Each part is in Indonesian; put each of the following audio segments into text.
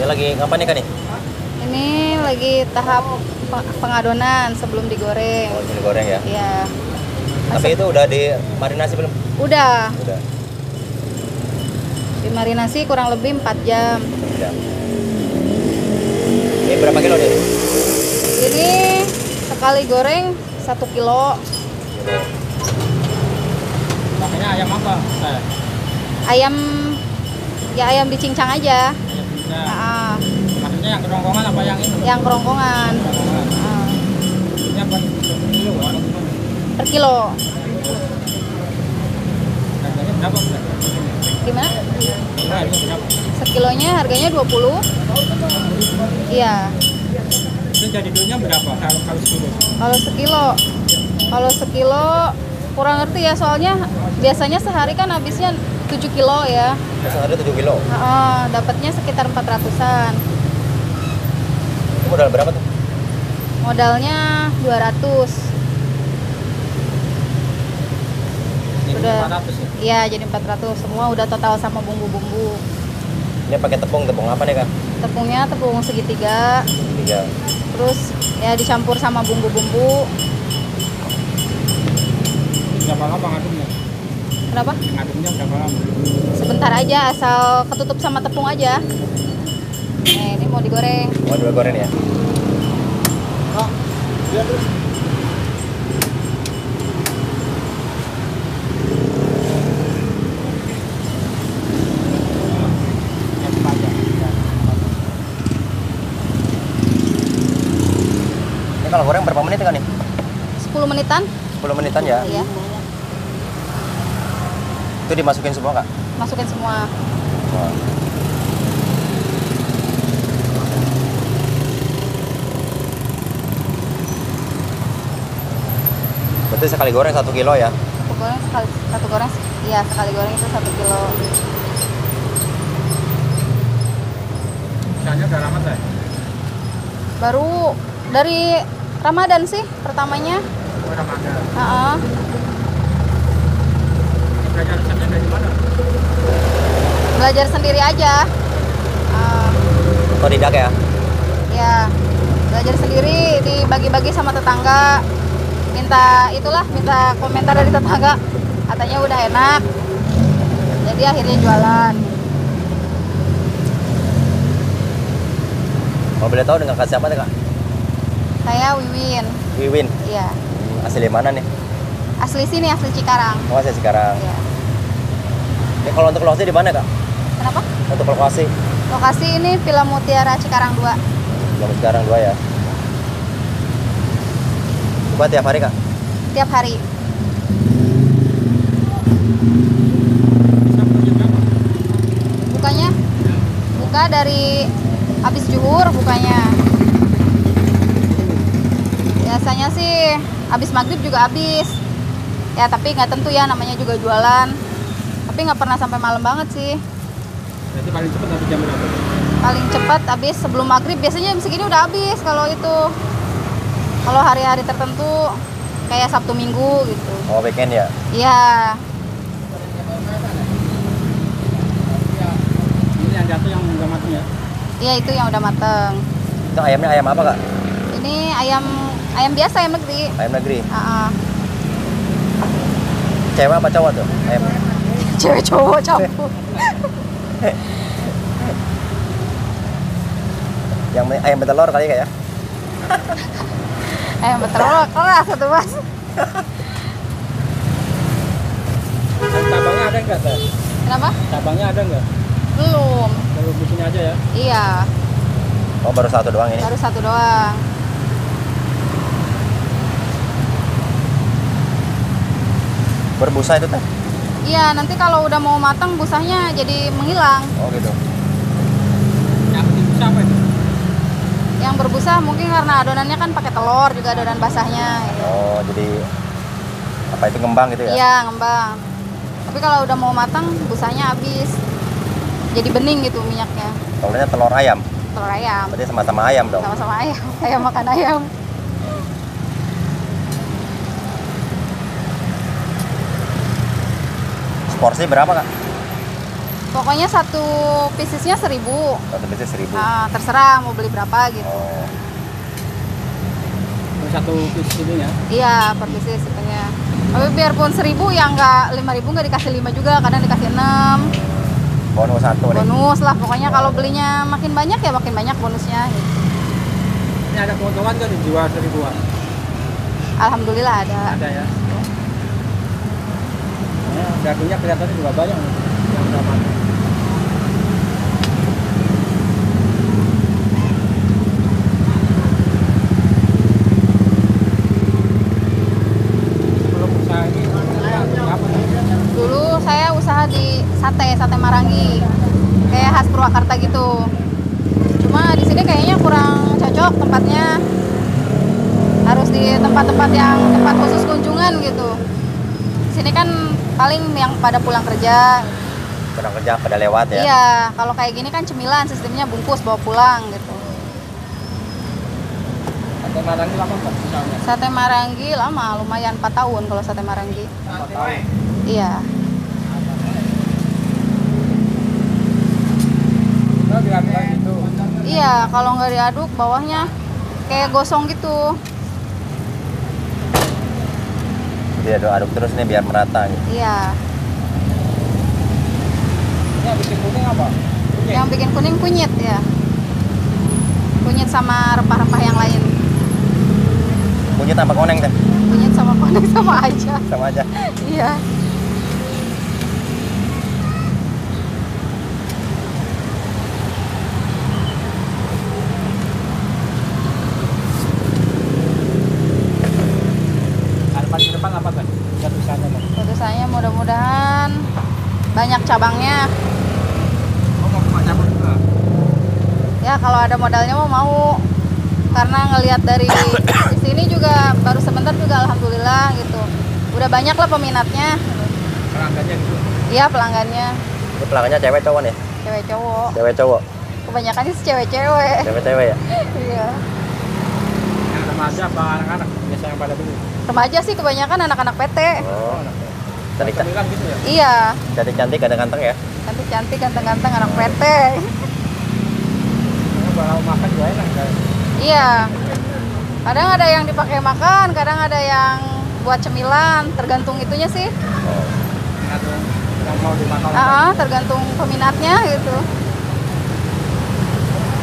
Dia lagi ngapain nih kak nih? Ini lagi tahap pe- pengadonan sebelum digoreng. Oh, ini goreng ya. Iya. Tapi itu udah dimarinasi belum? Udah Udah. dimarinasi kurang lebih 4 jam. Udah. Ini berapa kilo nih? Ini sekali goreng 1 kilo. Makanya ayam apa? Eh, Ayam ya ayam dicincang aja. Bisa. Ah, Maksudnya yang kerongkongan apa yang ini? yang kerongkongan. Ah, Ini apa? Kilo atau gimana? per kilo. Harganya berapa? Gimana? Kilo? Sekilonya harganya 20. Iya. Itu jadi dulunya berapa kalau kalau sekilo? Kalau sekilo, kalau sekilo kurang ngerti ya soalnya biasanya sehari kan habisnya 7 kilo ya. Ada 7 kilo. Heeh, dapatnya sekitar 400-an. Itu modal berapa tuh? Modalnya 200. Ini Udah. 400 ya? Iya, jadi 400. Semua udah total sama bumbu-bumbu. Ini pakai tepung, tepung apa nih kak? Tepungnya tepung segitiga, Tiga. terus ya dicampur sama bumbu-bumbu. Berapa lama ngadumnya? Kenapa? Ngadumnya berapa lama? Sebentar aja asal ketutup sama tepung aja. Nah, ini mau digoreng. Mau dua goreng ya? Oh, iya terus. Ini kalau goreng berapa menit kak nih? 10 menitan. 10 menitan ya? Iya, Itu dimasukin semua kak? masukin semua. Wah. Berarti sekali goreng satu kilo ya? Satu goreng sekali satu goreng iya sekali goreng itu satu kilo. Misalnya udah lama saya. Baru dari Ramadan sih pertamanya. Oh, Ramadan. Heeh. Belajar resepnya dari mana? Belajar sendiri aja. Ah, Otodidak ya? ya belajar sendiri dibagi-bagi sama tetangga. Minta itulah minta komentar dari tetangga. Katanya udah enak. Jadi akhirnya jualan. Kalau boleh tahu dengan kasih apa nih kak? Saya Wiwin. Wiwin. Iya. Asli mana nih? Asli sini asli Cikarang. Oh, masih sekarang. Iya. Ini kalau untuk lokasi di mana kak? Kenapa? Untuk lokasi? Lokasi ini Villa Mutiara Cikarang 2. Belum sekarang dua ya. Buat tiap hari kak? Tiap hari. Bukanya buka dari habis juhur bukanya. Biasanya sih habis maghrib juga habis. Ya tapi nggak tentu ya namanya juga jualan. Tapi nggak pernah sampai malam banget sih. Berarti paling cepat habis jam berapa? Paling cepat habis sebelum maghrib. Biasanya jam segini udah habis kalau itu. Kalau hari-hari tertentu kayak Sabtu Minggu gitu. Oh, weekend ya? Iya, Ini yang jatuh yang udah mati ya? iya itu yang udah mateng. Itu ayamnya ayam apa kak? Ini ayam ayam biasa ayam negeri. Ayam negeri. Ah, ah. Cewek apa cowok tuh? Ayam. Cewek cowok campur. Yang ayam betelor kali kak ya? ayam betelor keras satu mas. Cabangnya ada nggak teh? Kenapa? Cabangnya ada nggak? Belum. Baru di sini aja ya? Iya, Oh, baru satu doang ini. baru satu doang. Berbusa itu teh? Iya, nanti kalau udah mau matang busanya jadi menghilang. Oh gitu. Yang apa itu? Yang berbusa mungkin karena adonannya kan pakai telur juga adonan basahnya. gitu. Oh, jadi apa itu ngembang gitu ya? Iya, ngembang. Tapi kalau udah mau matang busanya habis. Jadi bening gitu minyaknya. Telurnya telur ayam. Telur ayam. Berarti sama-sama ayam dong. Sama-sama ayam. Ayam makan ayam. Porsi berapa kak? Pokoknya satu piecesnya seribu. Satu bisnis seribu. Ah, terserah mau beli berapa gitu. Oh. Satu piece ininya. Iya, per pieces setengah. Tapi biarpun seribu ya nggak lima ribu nggak dikasih lima juga, kadang dikasih enam. Bonus satu nih. Bonus lah, pokoknya kalau belinya makin banyak ya makin banyak bonusnya. Gitu. Ini ada keuntungan kan dijual seribuan? Alhamdulillah ada. Ada ya. Ya, dagingnya kelihatannya juga banyak. Yang apa? Dulu saya usaha di sate, sate Marangi. Kayak khas Purwakarta gitu. Cuma di sini kayaknya kurang cocok tempatnya. Harus di tempat-tempat yang tempat khusus kunjungan gitu. Sini kan paling yang pada pulang kerja. Kurang kerja pada lewat ya. Iya, kalau kayak gini kan cemilan sistemnya bungkus bawa pulang gitu. Sate Marangi lama nggak misalnya? Sate Marangi lama, lumayan 4 tahun kalau sate Marangi. Empat tahun. Iya. Gitu. Iya, kalau nggak diaduk bawahnya kayak gosong gitu. Dia aduk terus nih biar merata gitu. Iya. Ini yang bikin kuning apa? Kunyit. Yang bikin kuning kunyit ya. Kunyit sama rempah-rempah yang lain. Kunyit tambah koneng kan? Kunyit sama kuning sama aja. Sama aja. Iya. Harapan ke depan apa kan? Buat usahanya kan? Putusannya mudah-mudahan banyak cabangnya. Oh, mau buka cabang juga? Ya kalau ada modalnya mau mau. Karena ngelihat dari di sini juga baru sebentar juga alhamdulillah gitu. Udah banyak lah peminatnya. Pelanggannya gitu. Iya pelanggannya Ini pelanggannya cewek cowok nih? cewek cowok. Cewek cowok. Kebanyakan sih cewek-cewek. Cewek-cewek ya? Iya. Yang remaja apa anak-anak biasa yang pada beli? Remaja sih kebanyakan anak-anak PT. Oh. Cantik, gitu ya? Iya, cantik, cantik, ganteng-ganteng ya? cantik-cantik, ganteng-ganteng anak PT. Ini kalau makan juga enak kan? Iya. Kadang ada yang dipakai makan, kadang ada yang buat cemilan, tergantung itunya sih. Oh. Tergantung yang mau dimakan. Ah, ah, tergantung peminatnya gitu.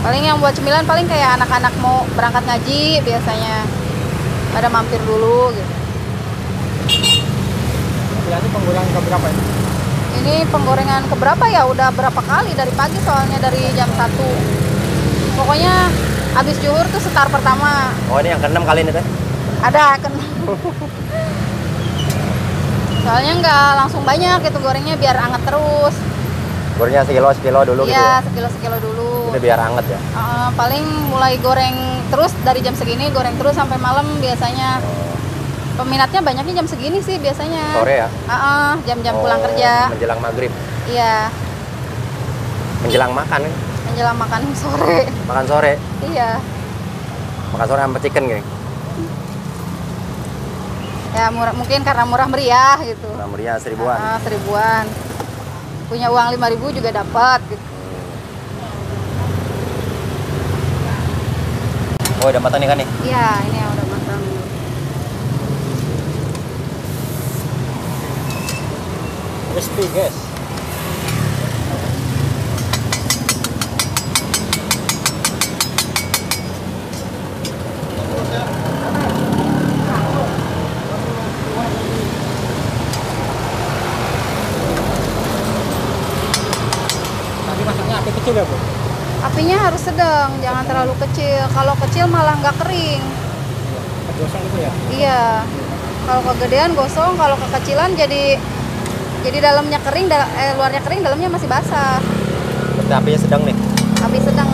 Paling yang buat cemilan paling kayak anak-anak mau berangkat ngaji biasanya. Pada mampir dulu gitu. Berarti penggorengan ke berapa ini? Ini penggorengan keberapa ya? Udah berapa kali dari pagi soalnya dari jam 1. Pokoknya habis juhur tuh setar pertama. Oh ini yang keenam kali ini teh? Ada kan. Soalnya nggak langsung banyak gitu gorengnya biar anget terus. Gorengnya sekilo sekilo dulu gitu Iya, ya? sekilo sekilo dulu. Ini biar anget ya? Eh, paling mulai goreng terus dari jam segini goreng terus sampai malam biasanya. Oh. Peminatnya banyaknya jam segini sih biasanya. Sore ya? Ah, ah, jam-jam pulang Oh, kerja. Menjelang maghrib. Iya, Menjelang makan kan? menjelang makan sore. Makan sore. iya. Makan sore sama chicken gini. Ya murah, mungkin karena murah meriah gitu. Nah, meriah seribuan. Ah, seribuan. Punya uang 5000 juga dapat gitu. Oh udah matang nih kan nih? Iya, ini yang udah matang. Crispy guys. Tadi masaknya api kecil ya bu? Apinya harus sedang, jangan terlalu kecil. Kalau kecil malah nggak kering. Gosong gitu ya? Iya. Kalau kegedean gosong, kalau kekecilan jadi jadi dalamnya kering, dal- eh, luarnya kering, dalamnya masih basah. Berarti apinya sedang nih. Api sedang.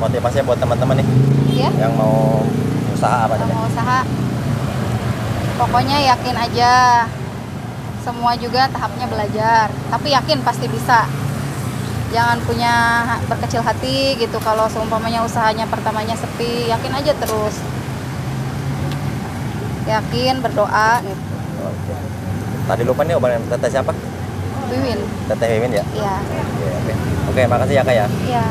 Motivasinya buat teman-teman nih Ya, yang mau usaha apa nih? mau usaha. Pokoknya yakin aja. Semua juga tahapnya belajar, tapi yakin pasti bisa. jangan punya berkecil hati gitu kalau seumpamanya usahanya pertamanya sepi yakin aja terus yakin berdoa gitu Oke. Tadi lupa nih obat teteh siapa? Wiwin Teteh Mimin ya? iya Oke, oke. Oke, makasih ya kak ya. iya